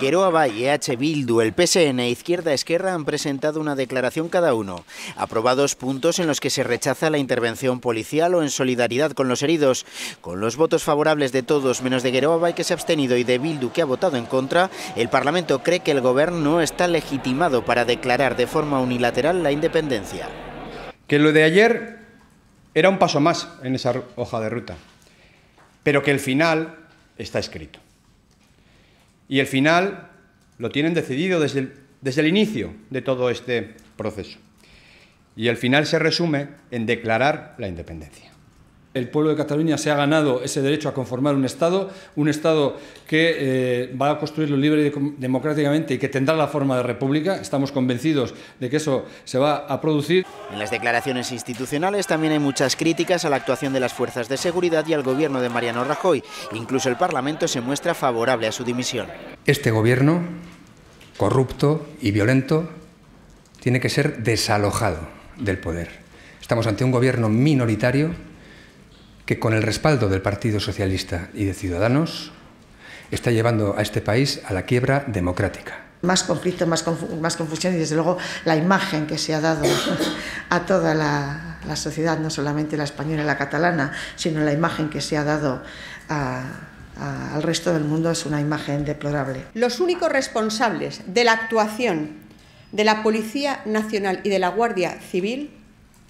Geroa Bay, EH Bildu, el PSN e Izquierda Esquerra han presentado una declaración cada uno. Aprobados puntos en los que se rechaza la intervención policial o en solidaridad con los heridos. Con los votos favorables de todos menos de Geroa Bay que se ha abstenido y de Bildu que ha votado en contra, el Parlamento cree que el Gobierno no está legitimado para declarar de forma unilateral la independencia. Que lo de ayer era un paso más en esa hoja de ruta, pero que el final está escrito. Y el final lo tienen decidido desde el, desde el inicio de todo este proceso. Y el final se resume en declarar la independencia el pueblo de Cataluña se ha ganado ese derecho a conformar un Estado, un Estado que eh, va a construirlo libre y democráticamente y que tendrá la forma de república. Estamos convencidos de que eso se va a producir. En las declaraciones institucionales también hay muchas críticas a la actuación de las fuerzas de seguridad y al gobierno de Mariano Rajoy. Incluso el Parlamento se muestra favorable a su dimisión. Este gobierno, corrupto y violento, tiene que ser desalojado del poder. Estamos ante un gobierno minoritario que con el respaldo del Partido Socialista y de Ciudadanos está llevando a este país a la quiebra democrática. Más conflicto, más, más confusión y desde luego la imagen que se ha dado a toda la, la sociedad, no solamente la española y la catalana, sino la imagen que se ha dado a, a, al resto del mundo es una imagen deplorable. Los únicos responsables de la actuación de la Policía Nacional y de la Guardia Civil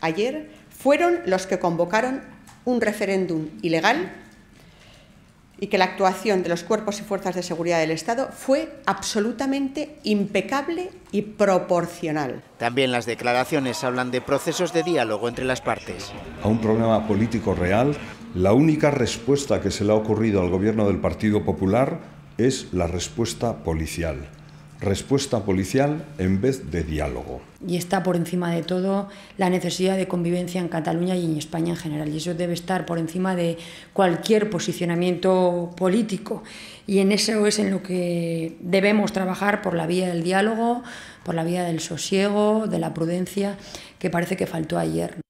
ayer fueron los que convocaron un referéndum ilegal y que la actuación de los cuerpos y fuerzas de seguridad del Estado fue absolutamente impecable y proporcional. También las declaraciones hablan de procesos de diálogo entre las partes. A un problema político real, la única respuesta que se le ha ocurrido al gobierno del Partido Popular es la respuesta policial respuesta policial en vez de diálogo. Y está por encima de todo la necesidad de convivencia en Cataluña y en España en general. Y eso debe estar por encima de cualquier posicionamiento político. Y en eso es en lo que debemos trabajar por la vía del diálogo, por la vía del sosiego, de la prudencia, que parece que faltó ayer.